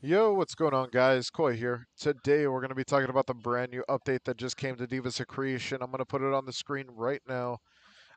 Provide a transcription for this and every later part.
Yo, what's going on, guys? Koi here. Today, we're going to be talking about the brand new update that just came to Devas Creation. I'm going to put it on the screen right now.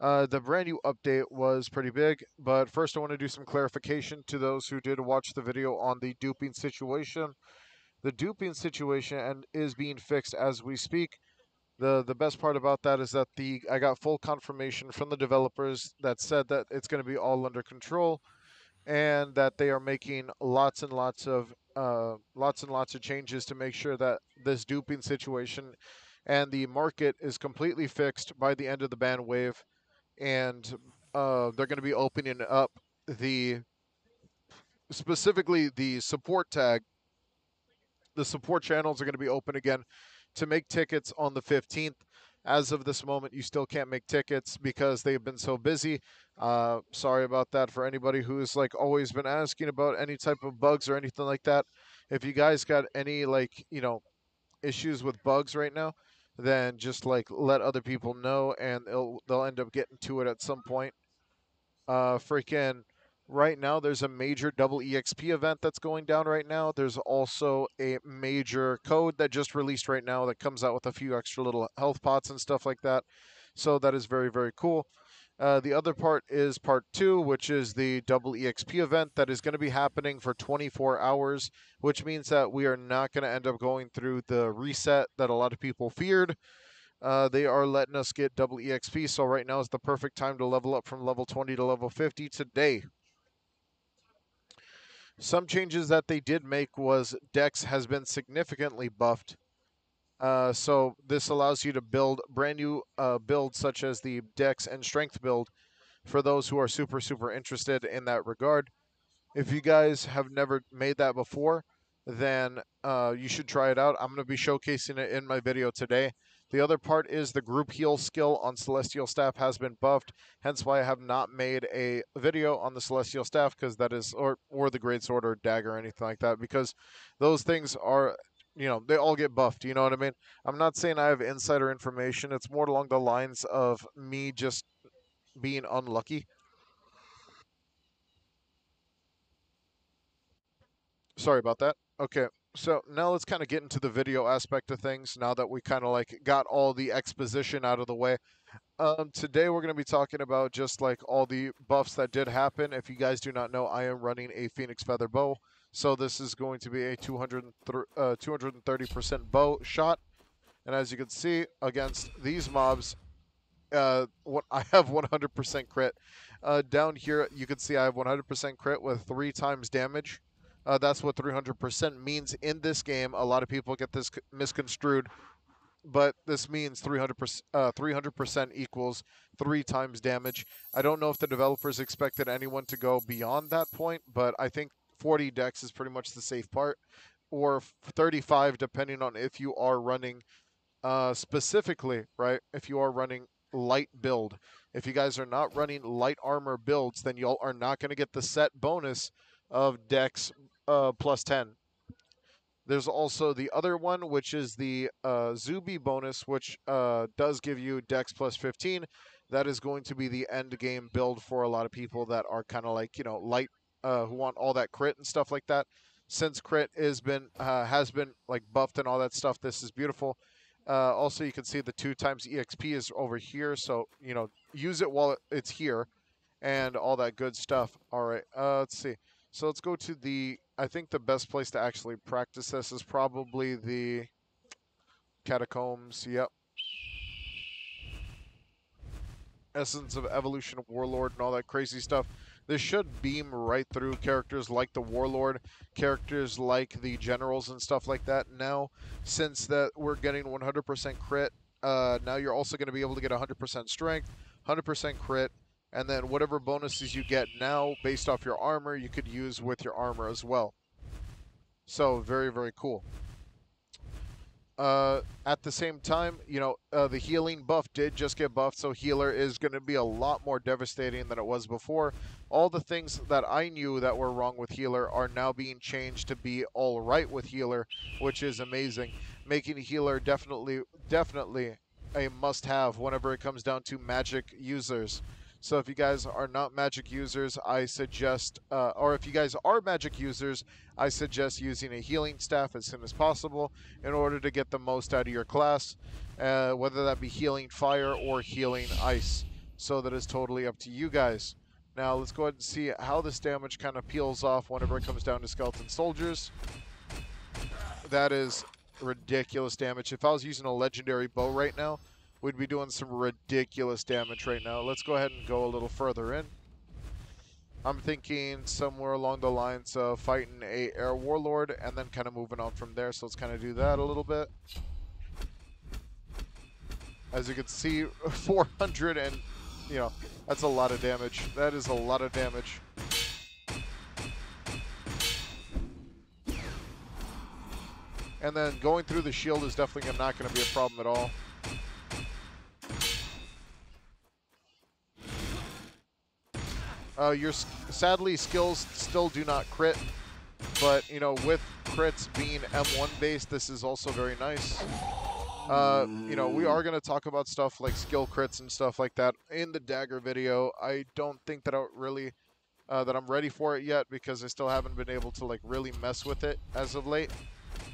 Uh, the brand new update was pretty big, but first, I want to do some clarification to those who did watch the video on the duping situation. The duping situation and is being fixed as we speak. The the best part about that is that the I got full confirmation from the developers that said that it's going to be all under control and that they are making lots and lots of uh, lots and lots of changes to make sure that this duping situation and the market is completely fixed by the end of the ban wave, and uh, they're going to be opening up the specifically the support tag. The support channels are going to be open again to make tickets on the 15th. As of this moment, you still can't make tickets because they've been so busy. Uh, sorry about that for anybody who's like always been asking about any type of bugs or anything like that. If you guys got any like you know issues with bugs right now, then just like let other people know, and they'll they'll end up getting to it at some point. Uh, freaking right now there's a major double exp event that's going down right now there's also a major code that just released right now that comes out with a few extra little health pots and stuff like that so that is very very cool uh, the other part is part two which is the double exp event that is going to be happening for 24 hours which means that we are not going to end up going through the reset that a lot of people feared uh, they are letting us get double exp so right now is the perfect time to level up from level 20 to level 50 today some changes that they did make was Dex has been significantly buffed. Uh, so this allows you to build brand new uh, builds such as the Dex and Strength build for those who are super, super interested in that regard. If you guys have never made that before, then uh, you should try it out. I'm going to be showcasing it in my video today. The other part is the group heal skill on Celestial Staff has been buffed, hence why I have not made a video on the Celestial Staff because that is, or or the Great Sword or Dagger or anything like that because those things are, you know, they all get buffed. You know what I mean? I'm not saying I have insider information. It's more along the lines of me just being unlucky. Sorry about that. Okay, so now let's kind of get into the video aspect of things now that we kind of like got all the exposition out of the way. Um, today we're going to be talking about just like all the buffs that did happen. If you guys do not know, I am running a Phoenix Feather bow. So this is going to be a 200, uh, 230% bow shot. And as you can see, against these mobs, uh, what I have 100% crit. Uh, down here, you can see I have 100% crit with three times damage. Uh, that's what 300% means in this game. A lot of people get this misconstrued, but this means 300%, uh, 300% equals three times damage. I don't know if the developers expected anyone to go beyond that point, but I think 40 Dex is pretty much the safe part, or 35 depending on if you are running uh, specifically, right? If you are running light build. If you guys are not running light armor builds, then y'all are not going to get the set bonus of Dex uh, plus 10. There's also the other one, which is the uh, bonus, which uh, does give you Dex plus 15. That is going to be the end game build for a lot of people that are kind of like, you know, light, uh, who want all that crit and stuff like that. Since crit has been uh, has been like buffed and all that stuff, this is beautiful. Uh, also, you can see the two times EXP is over here, so you know use it while it's here, and all that good stuff. All right, uh, let's see. So let's go to the I think the best place to actually practice this is probably the catacombs. Yep. Essence of Evolution of Warlord and all that crazy stuff. This should beam right through characters like the Warlord, characters like the Generals and stuff like that. Now, since that we're getting 100% crit, uh, now you're also going to be able to get 100% strength, 100% crit, and then whatever bonuses you get now based off your armor, you could use with your armor as well. So very, very cool. Uh, at the same time, you know, uh, the healing buff did just get buffed, so healer is going to be a lot more devastating than it was before. All the things that I knew that were wrong with healer are now being changed to be all right with healer, which is amazing. Making healer definitely, definitely a must-have whenever it comes down to magic users. So if you guys are not magic users, I suggest, uh, or if you guys are magic users, I suggest using a healing staff as soon as possible in order to get the most out of your class, uh, whether that be healing fire or healing ice. So that is totally up to you guys. Now let's go ahead and see how this damage kind of peels off whenever it comes down to skeleton soldiers. That is ridiculous damage. If I was using a legendary bow right now, we'd be doing some ridiculous damage right now. Let's go ahead and go a little further in. I'm thinking somewhere along the lines of fighting a air warlord and then kind of moving on from there. So let's kind of do that a little bit. As you can see, 400 and, you know, that's a lot of damage. That is a lot of damage. And then going through the shield is definitely not going to be a problem at all. Uh, your sadly skills still do not crit, but you know with crits being M1 based, this is also very nice. Uh, you know, we are going to talk about stuff like skill crits and stuff like that in the dagger video. I don't think that I really uh, that I'm ready for it yet because I still haven't been able to like really mess with it as of late.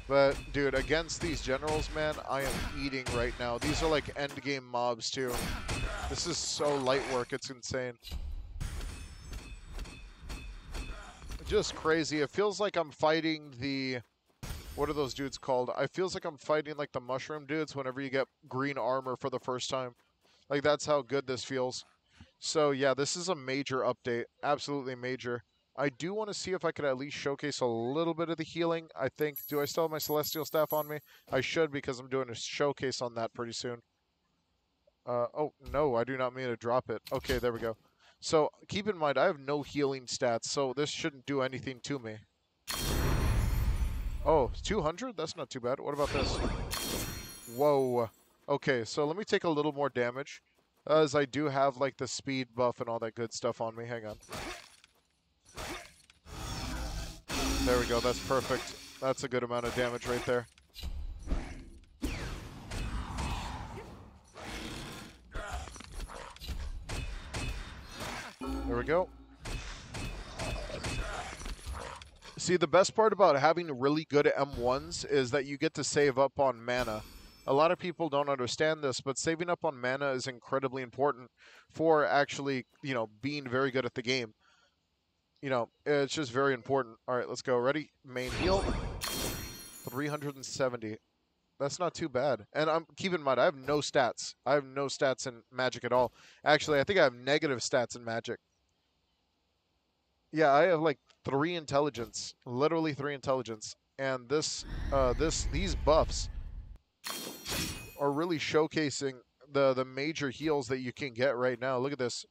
But dude, against these generals, man, I am eating right now. These are like end game mobs too. This is so light work, it's insane. Just crazy. It feels like I'm fighting the what are those dudes called? I feels like I'm fighting like the mushroom dudes whenever you get green armor for the first time. Like that's how good this feels. So yeah, this is a major update. Absolutely major. I do want to see if I could at least showcase a little bit of the healing. I think, do I still have my Celestial Staff on me? I should because I'm doing a showcase on that pretty soon. Uh, oh, no, I do not mean to drop it. Okay, there we go. So keep in mind, I have no healing stats, so this shouldn't do anything to me. Oh, 200? That's not too bad. What about this? Whoa. Okay, so let me take a little more damage, as I do have, like, the speed buff and all that good stuff on me. Hang on. There we go. That's perfect. That's a good amount of damage right there. There we go. See, the best part about having really good M1s is that you get to save up on mana. A lot of people don't understand this, but saving up on mana is incredibly important for actually, you know, being very good at the game you know, it's just very important. All right, let's go. Ready? Main heal. 370. That's not too bad. And I'm keep in mind, I have no stats. I have no stats in Magic at all. Actually, I think I have negative stats in Magic. Yeah, I have like three intelligence, literally three intelligence, and this, uh, this, these buffs are really showcasing the the major heals that you can get right now. Look at this.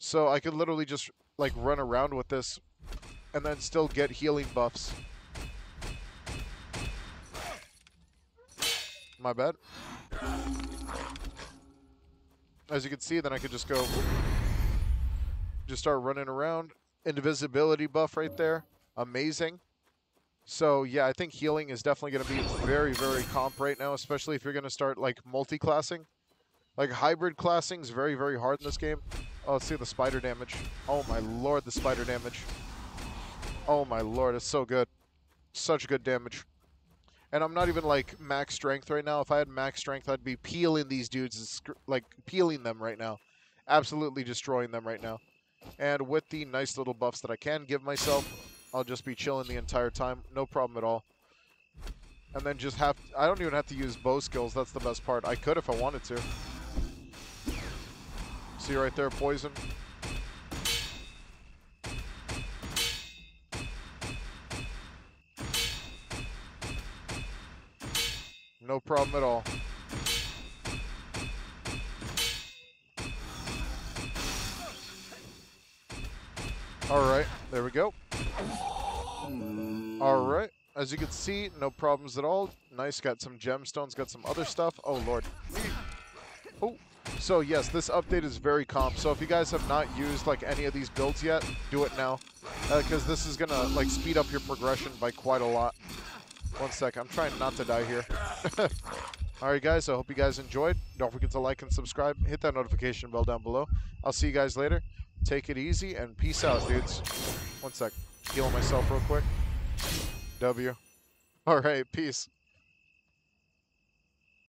So I could literally just like run around with this and then still get healing buffs. My bad. As you can see, then I could just go, just start running around. Invisibility buff right there. Amazing. So yeah, I think healing is definitely going to be very, very comp right now, especially if you're going to start like multi-classing. Like hybrid classing is very, very hard in this game. Oh, see the spider damage. Oh my lord, the spider damage. Oh my lord, it's so good. Such good damage. And I'm not even like max strength right now. If I had max strength, I'd be peeling these dudes, like peeling them right now. Absolutely destroying them right now. And with the nice little buffs that I can give myself, I'll just be chilling the entire time. No problem at all. And then just have, I don't even have to use bow skills. That's the best part. I could if I wanted to. See right there, poison. No problem at all. Alright, there we go. Alright, as you can see, no problems at all. Nice, got some gemstones, got some other stuff. Oh, Lord. Oh, so yes, this update is very comp. So if you guys have not used like any of these builds yet, do it now. Because uh, this is going to like speed up your progression by quite a lot. One sec, I'm trying not to die here. All right, guys. I hope you guys enjoyed. Don't forget to like and subscribe. Hit that notification bell down below. I'll see you guys later. Take it easy and peace out, dudes. One sec. Heal myself real quick. W. All right. Peace.